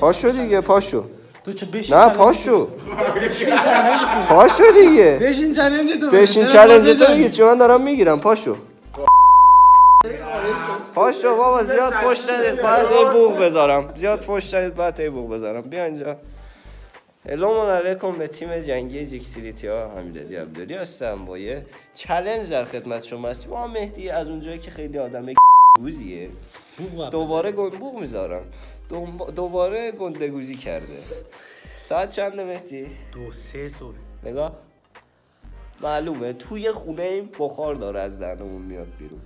پاشو دیگه پاشو. تو چه بشین نه پاشو. پاشو دیگه. بشین چالش تو. بشین چلنج تو؟ دیگه چی من دارم می‌گیرم. پاشو. پاشو بابا زیاد فوش ندید باید ای بوغ بذارم. زیاد فوش ندید باید ای بوغ بذارم. بیا اینجا. الان علیکم به تیم جنگی جیکسیلیتی ها. حمیدعلی عبدالی هستم با یه چلنج در خدمت شما هستیم. ما مهدی از اونجایی که خیلی آدم گوزیه. دوباره گنبوغ می‌ذارم. دوباره گندگوزی کرده. ساعت چنده مهدی؟ دو سه صبح. نگاه. معلومه. توی خونه این بخار داره از دهنمون میاد بیرون.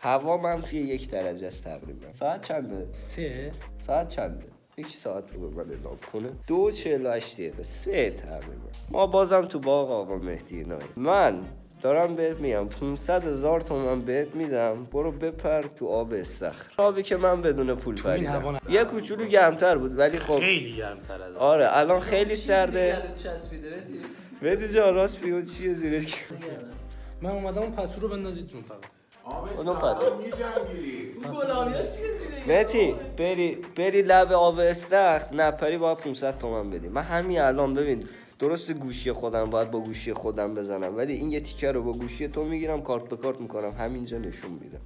هوا منفی یک درجه است تقریبا. ساعت چنده؟ سه. ساعت چنده؟ یک ساعت رو به من اعلام کنه. دو چهل و سه تقریبا. ما بازم تو باغ آقا مهدی نایی. من دارم بهت میگم 500 هزار تومن بهت میدم. برو بپر تو آب استخر آبی که من بدون پول پریدم. یه کوچولو گرمتر بود ولی خب خیلی گرمتر از. آره الان خیلی سرده. بدی جان راست بیون چیه زیرش که؟ من اومدم اون پتو رو بندازید جون فقط اونو پتو. مهتی بری بری لب آب استخر نپری باید 500 تومن بدی. من همین الان ببین درست گوشی خودم باید با گوشی خودم بزنم. ولی این یه تیکه رو با گوشی تو می‌گیرم کارت به کارت می‌کنم. همینجا نشون میدم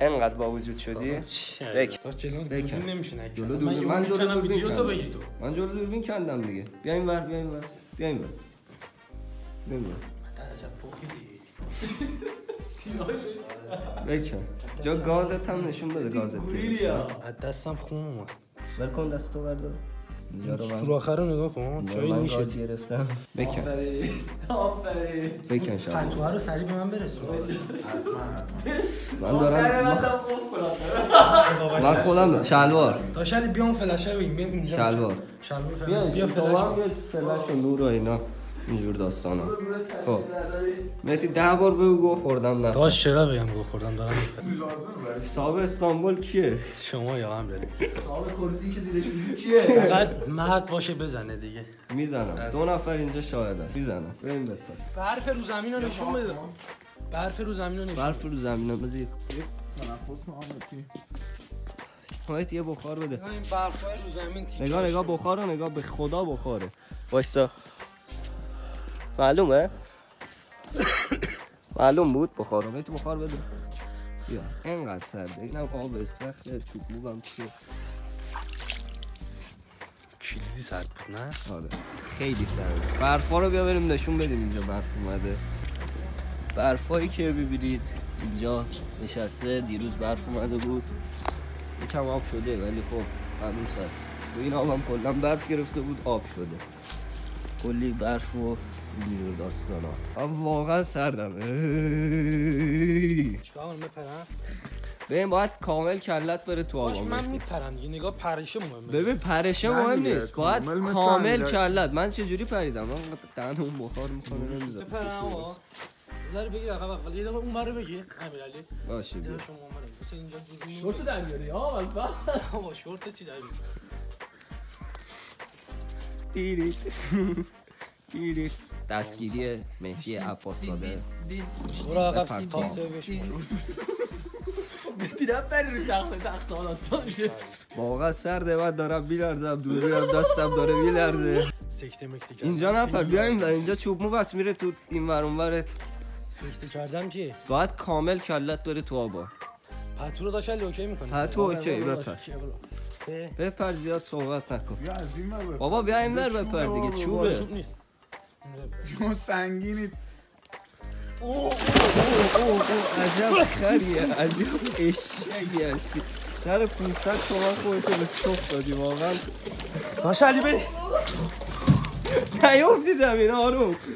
انقدر با وجود شدی؟ بک. جلو. دوربین نمیشه نکنم. جلو من دوربین. جلو دوربین کندم. من جلو دوربین کندم دیگه. بیا این ور بیا این ور بیا این ور. بیا این ور. بکن جا گازت هم نشون بده گازت از دستم خون اومد. ول کن دست تو بردار. اینجا رو من سوراخه رو نگاه کن رو جایی میشه گاز گرفتم. بکن آفرین. آفرین. بکن شب پتوها رو سریع به من برسون. من دارم من- خودم شلوار. داشت علی بیام فلشه ببین بیا اینجا. شلوار. شلوار بیا فلش بیا فلش. بیا فلاش و نور و اینا. اینجور داستانا. خب. مهدی ده بار بگو گو خوردم نه. داشت چرا بگم گو خوردم دارم صاحب استانبول کیه؟ شما یا هم داری صاحب کرسی که زیرش کیه؟ فقط مهد باشه بزنه دیگه. می‌زنم. دو نفر اینجا شاهد هست. می‌زنم. بریم بپر برف رو زمین رو نشون بده. برف رو زمین رو نشون برف رو زمین بزی حالت یه بخار بده. این برف رو زمین نگاه نگاه بخار رو نگاه به خدا بخاره. وایسا. معلومه؟ معلوم بود؟ بخار رو تو بخار بده. بیا. اینقدر سرده اینم آب استخر چوب موبم چیه کلیدی سرد بود نه؟ آره. خیلی سرده برفا رو بیا بریم نشون بدیم اینجا برف اومده. برفایی که ببینید اینجا نشسته. دیروز برف اومده بود. یکم آب شده ولی خب هنوز هست. تو این آب هم کلا برف گرفته بود آب شده. کلی برف و اینجور داستان ها. واقعا سردم چیکار کنم بپرم ببین باید کامل کلت بره تو باش آب من میپرم دیگه نگاه پرشه مهمه. ببین پرشه مهم نیست. باید کامل. کلت. من چه جوری پریدم؟ من دهن اون بخار می‌کنه نمی‌ذارم. بپرم آقا. ذره بگی دقیقه وقت یه دقیقه اون رو بگی امیرعلی. باشه یه بیا. شما اینجا شورت در میاری ها البته. بابا شورت چی دیریت دستگیری مهدی عباس زاده برو عقب بپر تا تو. سه بشین. دیدم بری رو تخت تخت آناستا میشه واقعا سرده من دارم میلرزم دوربینم دستم داره میلرزه. سکته مکته اینجا نفر بیا این ور. اینجا چوب مو بس میره تو این ور اون ورت. سکته کردم چیه باید کامل کلت بره تو آبا. پتو رو داشت اوکی می‌کنی. پتو اوکی بپر. بپر زیاد صحبت نکن. بیا از این ور بپر. بابا بیا این ور بپر دیگه چوبه. چوب نیست. شما سنگینی عجب خریه عجب اشیایی هستی. سر 500 تومن خودتو به چخ دادی واقعا. باش علی بری. نیافتی زمین آروم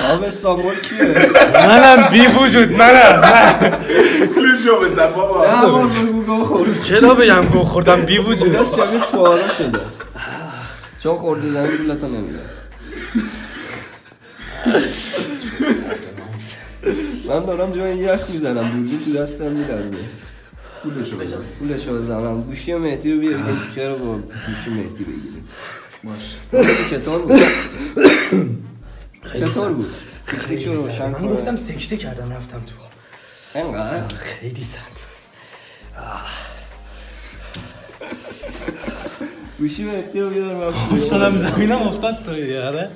صاحب استانبول کیه؟ منم بی وجود منم پولشو بزن بابا. نه باز بگو گو خورد چرا بگم گو خوردم بی وجود. دست شبیه کوارا شده. چون خوردی زمین پولتو نمیده من دارم جای یخ می‌زنم دوربین تو دستم میلرزه. پولشو بده پولشو بزنم. گوشی مهدی رو بیار این تیکه رو با گوشی مهدی بگیریم. باش. چطور بود؟ چطور بود؟ رو روشن من. گفتم سکته کردم رفتم تو. اینقدر خیلی سرد. گوشی مهدی رو بیار من افتادم زمینم افتاد تو یاره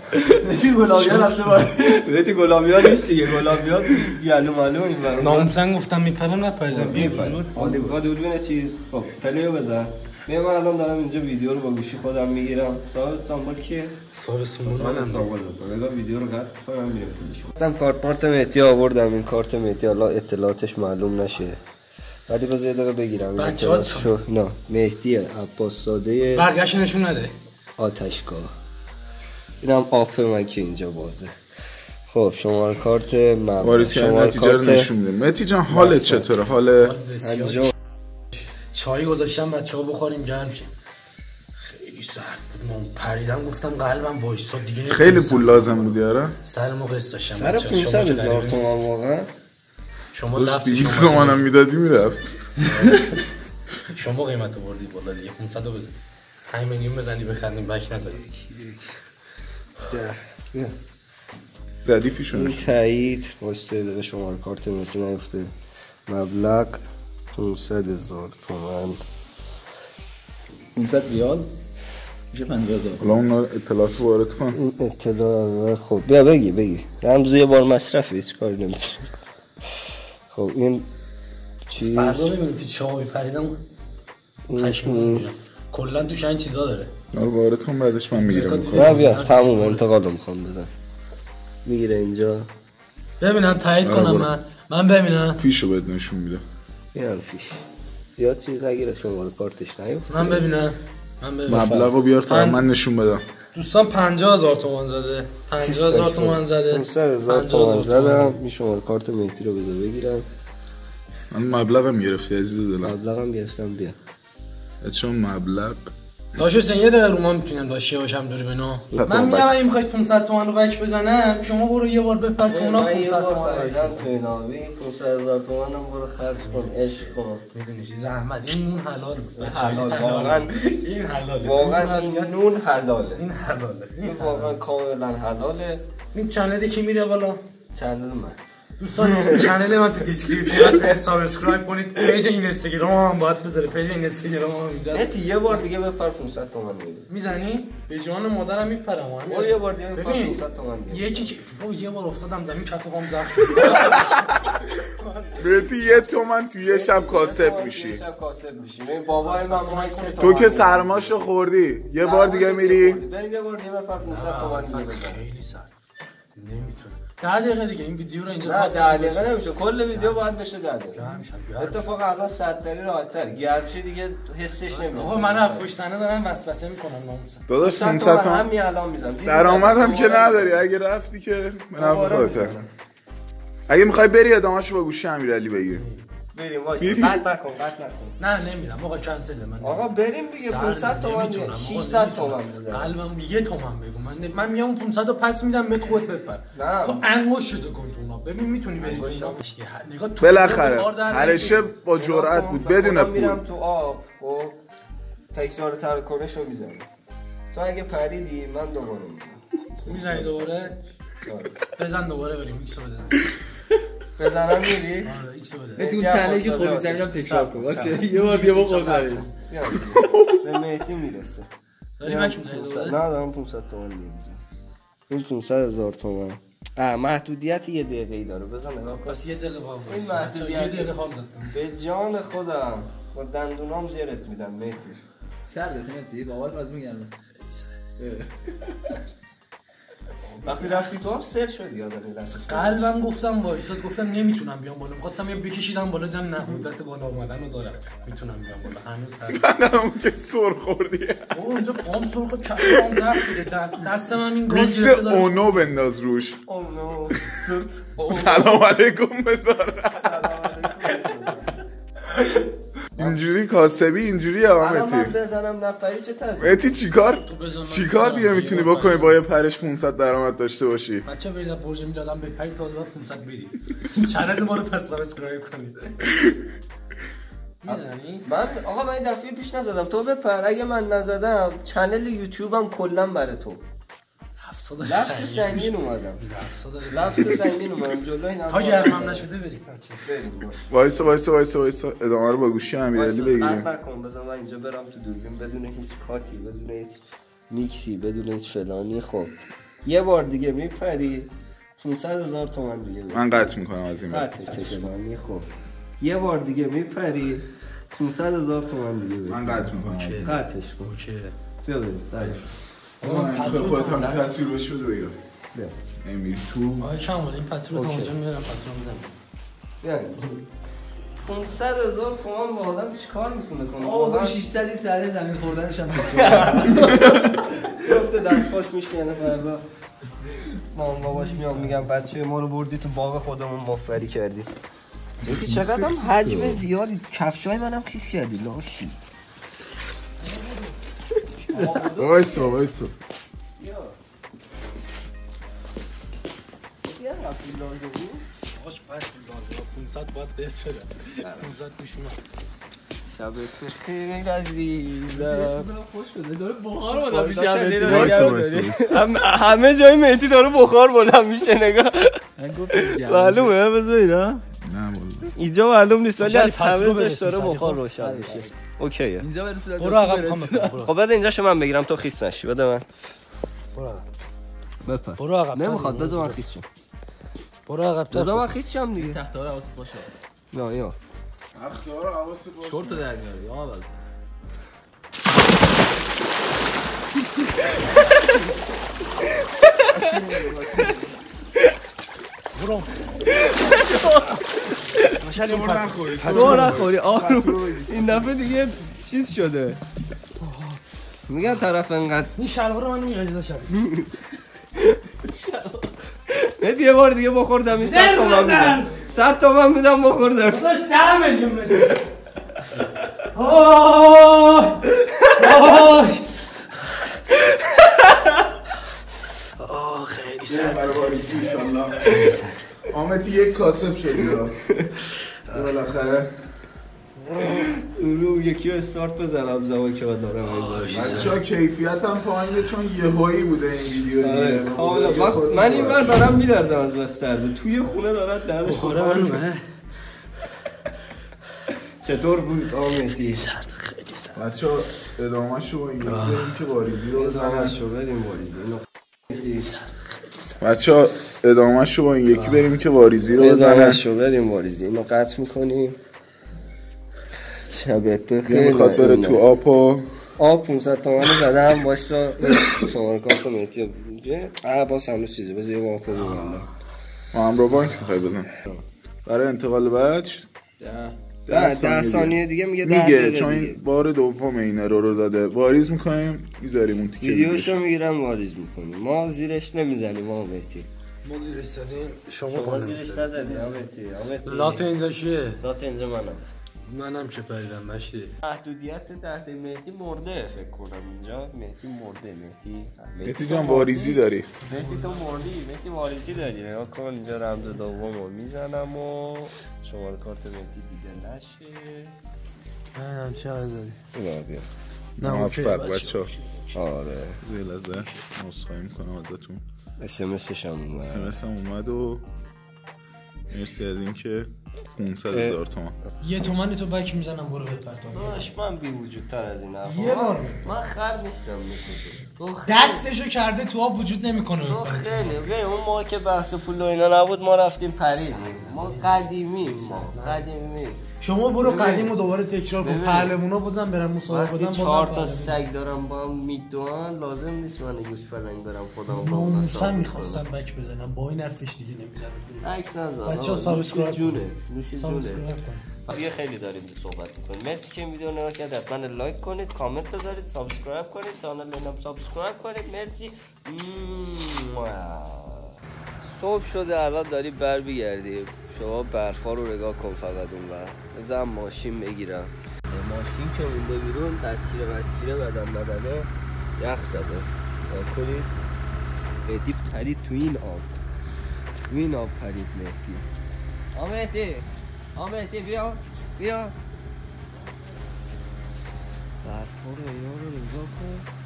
مهدی گلابی ها رفته باید مهدی گلابی ها نیست دیگه گلابی ها گلو ملو این برون ناموسن گفتم میپرم نپریدم. بیا بزرگ آدیبا دوربین چیز. خب پلیو بزن. بیا من الان دارم اینجا ویدیو رو با گوشی خودم می‌گیرم. صاحب استانبول کیه؟ صاحب صاحب منم. استانبول نگاه ویدیو رو قطع کنم میرم گفتم کارت مارت مهدی آوردم. این کارت مهدی حالا اطلاعاتش معلوم نشه. بعدی بذار یه دقیقه بگیرم. این بچه‌ها اطلاعاتشو نه. مهدی عباس ساده برگشت نشون نده. آتشگاه. اینم آپ من که اینجا بازه. خب شماره کارت شماره نتیجه رو کارت نشون میده مهدی جان حالت. چطوره؟ حال چای گذاشتم بچه ها بخوریم گرم شه خیلی سرد بود. من پریدم گفتم قلبم وایساد دیگه خیلی نمی‌تونستم. پول لازم بودی آره سر موقع قسط داشتم. سر بچه‌ها. 500 شما که هزار نیست. تومن واقعا. شما لفظ 200 شما تومنم می‌دادی می‌رفت. شما قیمت بردی بالا دیگه. 500 رو بزن. 5 میلیون بزنی بخندیم. بک نزدی ده. بیا. زدی این فیشونش تایید واسه دقیقه شماره کارت نیفته. مبلغ. 500 هزار تومن. 500 ریال؟ میشه 50000 حالا اون اطلاعات وارد کن. این اطلاع خب. بیا بگی بگی. رمز یه بار مصرفه هیچ کاری نمی‌تونه خب این چیز؟ فردا ببینید تو چای پریدم این- پشمام این- می‌ریزم. کلا توش این چیزا داره. اینا رو وارد کن بعدش من می‌گیرم. نه بیا تموم انتقال رو می‌خوام بزن. می‌گیره اینجا. ببینم تایید کنم. من. من ببینم. فیشو بهت نشون میده این هم فیش زیاد چیز نگیره شماره کارتش نیفته من ببینم. من ببینم. مبلغ رو بیار پنج- من نشون بدم. دوستان 50 هزار تومان زده. 50 هزار تومان زده. 500 هزار 50,000 تومن تومان. زدم. این شماره کارت مهدی رو بذار بگیرم. من مبلغم گرفتی عزیز دلم. مبلغم گرفتم بیا. چون مبلغ داش حسین یه دقیقه رو ما می‌تونم داشته باشم دور بنا من. میگم اگه می‌خواید 500 تومن رو back بزنم شما برو یه بار بپر تو اونا من یه 500 بار تومن رو. تو اینا بگی 500 هزار تومن هم برو خرج کن عشق کن. می‌دونی چی؟ زحمت. این نون حلال بود. حلال، این واقعا. این حلاله. واقعا این نون حلاله. این حلاله. این واقعا کاملا حلاله. این channel ی که میره بالا؟ channel من. دوستان channel من تو description هست برید subscribe کنید. page اینستاگرام هم باید بذاره page اینستاگرام هم اینجا. نتی یه بار دیگه بپر 500 تومن میده می‌زنی؟ به جان مادرم میپرم. برو یه بار دیگه ببین 500 تومن یکی که بابا یه بار افتادم زمین کف پام زخم شد. بهتی یه تومن توی یه شب کاسب میشی. شب کاسب میشی ببین بابای من تو که. سرماشو خوردی. یه بار دیگه میری. بریم یه بار دیگه بپر 500 تومن خیلی سخت. نمی‌تونه ده دقیقه دیگه این ویدیو رو اینجا نه ده. دقیقه نمیشه. کل ویدیو باید بشه ده دقیقه. گرم شم، گرم شم. اتفاق الان صدتری راحت تر گرمشی دیگه حسش نمیاد آقا من از پشت صحنه دارم وسوسه می‌کنم ناموسم داداش 500 500 تومن همین الان می‌زنم. درآمد هم که نداری. اگه رفتی که به نفع خودته اگه می‌خوای بری ادامهشو با گوشی امیرعلی بگیر. بریم وایسا؟ قطع نکن قطع نکن. نه نمیرم آقا کنسل من. آقا بریم دیگه. 500 تومن نمی‌تونم، آقا، 600 نمی‌تونم. تومن بزن قلبم یه تومن بگو. من من میام 500 رو پس میدم بهت خودت بپر. نه. تو انگوش شده کن تو اونا. ببین می‌تونی بری تو اینا. نگاه تو بالاخره هرشه با جرأت بود بدون میرم پول. تو آب خب؟ تکرار تراکنش رو می‌زنم تو اگه پریدی من دوباره می‌زنم می‌زنی دوباره؟ بزن دوباره بریم. ایکس رو بزن. بزنم میری؟ مهدی چنلی که خودی آزاد. زمینم تکرار کن. باشه. یه بار دیگه با قضایی بیا. به مهدی می‌رسه. داری بک می‌زنی 500 دوباره؟ نه دارم 500 تومن می‌زنم. این 500 هزار تومن. اه محدودیت یه دقیقه ای داره. بزن نگاه کن پس یه دقیقه این محدودیت- یه دقیقه داد به جان خودم. با دندونام زیرت میدم مهدی. سرده نتی باور از میگم وقتی رفتی تو هم سر شدی یادم می‌رسه قلبم گفتم وایساد گفتم نمی‌تونم بیام بالا. می‌خواستم یه بکشیدم بالا دیدم نه مدت بالا اومدن رو دارم. می‌تونم بیام بالا. هنوز هست. که سر خوردی. اینجا پام سرخ کفم زخم شده دست دستم هم این گاز میکس. اونو بنداز روش. او نو زرت سلام علیکم بذار اینجوری کاسبی اینجوری هم مهتی بزنم نپری چه تزم مهتی چیکار چیکار دیگه. می‌تونی بکنی. با یه پرش 500 درآمد داشته باشی؟ بچه برید برج می‌دادم بپری تا بعد 500 برید چنل ما رو پس سابسکرایب کنید. می‌زنی؟ من آقا من این دفعه پیش نزدم. تو بپر. اگه من نزدم چنل یوتیوبم کلا برای تو. لفظ سنگین. اومدم. لفظ سنگین. اومدم. جلو این تا گرمم نشده بریم. وایسا وایسا وایسا وایسا. ادامه رو با گوشی امیرعلی بگیریم نکن. بذار من اینجا برم تو دوربین بدون هیچ کاتی بدون هیچ میکسی بدون هیچ فلانی. خب یه بار دیگه میپری. 500 هزار تومن دیگه. من قطع می‌کنم از این خب یه بار دیگه میپری. 500 هزار تومن دیگه. من قطع می‌کنم از این قطعش کن. بیا بریم. خودت هم تصویر بهش بده بگیرم بیا. نمیری تو؟ آقای کمال این پترو تا. اونجا میارم پترو میدم بیا. اینجا. 500 هزار تومن با آدم چیکار می‌تونه کنه؟ آقا واقعا گو 600 این سره زمین خوردنش هم گفته دست پاش میشکنه فردا. مامان باباش میام میگم بچه ما رو بردی تو باغ خودمون مفری کردی. یکی چقدر هم حجم زیادی. کفشای منم خیس کردی لاشی وایسا وایسا باش بس لازم 500 باید قسط بده 500 گوش ما شبت خیلی عزیزم خوش داره بخار بالا میشه. همه جای مهدی داره بخار بلند میشه نگاه. معلومه بذار اینا نه اینجا معلوم نیست ولی از همه جاش داره بخار. روشن میشه. اوکیه. اینجا برسه برو عقب می‌خوام خب بده اینجاشو من بگیرم تو خیس نشی بده من. برو. بپر. برو عقب نمی‌خواد بذار من خیس شم. برو عقب بذار من خیس. شم دیگه. تخته ها رو حواست باشه نه یا. اختار حواست باشه. چرت در میاری یا اول برو این تو پترو نخوری. آروم. این دفعه دیگه چیز شده. میگن طرف انقدر این شلوار منو میگردی داشتم. مهدی یه بار دیگه بخور دمی صد زر تومن. میدم. صد تومن میدم بخور زر داشت ده میلیون بده آی آی آه خیلی سر برای واریزی ایشالله آمتی یک کاسب شدی. بالاخره. رو یکی رو استارت بزنم زمان که من دارم. بچه ها کیفیت هم پایینه چون یه هایی بوده این ویدیو آره، دیگه. من- من این بر باید. دارم میلرزم از بس سرده توی خونه دارد دهنش بخوره بخار منو می‌کنه. نه چطور بود آمدی سرد خیلی سرد. بچه ها ادامه شو. با که واریزی رو بزنن. زمش رو بریم اینو بچه ادامه شو با این یکی بریم که واریزی رو بزنن. زمش رو بریم واریزی. اینو قطع می‌کنیم. شبت یه بخیر می‌خواد بره تو آب و آب 500 تومن رو زدم واسه شماره کارت مهدی رو آه باز هنوز چیزه بذار یه بار ببینم ما هم رو بانک می‌خوای بزن. برای انتقال بچ ده. ده ثانیه دیگه. میگه ده میگه چون. این بار دوم این ارو رو داده. واریز می‌کنیم می‌ذاریم اون تیکه ویدیوشو ویدیوش. می‌گیرم واریز می‌کنیم. ما زیرش نمی‌زنیم ما مهدی. ما زیر استادیم شما ما کنیم زیرش نزدیم ما مهدی لات اینجا چیه؟ لات اینجا منم. منم که پریدم مشتی. محدودیت تحت مهدی مرده فکر کنم اینجا. مهدی مرده مهدی مهدی جان واریزی داری. مهدی تو مردی مهدی واریزی داری. نگاه کن اینجا رمز دوم رو می‌زنم و شماره کارت مهدی دیده نشه. منم چه داری؟ نه اوکی. موفق بچه ها آره. زیر لحظه. نسخایی می‌کنم ازتون. اسمسش هم اومد. سمس هم اومد و مرسی از اینکه 500 هزار تومن یه تومنی تو بک می‌زنم برو به پرتاب داداش من بی وجود تر از این حرفا. یه بار من- خر نیستم مثل تو. دستشو کرده تو آب وجود نمی‌کنه. تو خیلی ببین اون موقع که بحث پول و اینا نبود ما رفتیم پریدیم ما قدیمی ما. قدیمی شما برو. قدیم و دوباره تکرار کن. پهلمونا بازم برم مسابقه وقتی بدم چهار بازم تا. سگ دارم با هم میدوان لازم نیست من گوش پلنگ برم خودم با ثابت می‌خواستم بک بزنم. با این حرفش دیگه نمی‌زنم. عکس نزن. آقا. سابسکرایب جونت نوش جونت. دیگه خیلی داریم صحبت می‌کنیم. مرسی که این ویدیو نگاه کرد حتما like کنید کامنت بذارید subscribe کنید. کانال اینم subscribe کنید. مرسی. صبح شده الان داری بر بگردیم شما برفا رو نگاه کن فقط اون بر بزن ماشین بگیرم. ماشین که مونده بیرون دستگیره مسگیره بدن بدنه. یخ زده. کنید مهدی پرید تو این آب. تو این آب پرید مهدی. آمهدی آمهدی بیا. بیا. برفا رو اینا رو نگاه کن.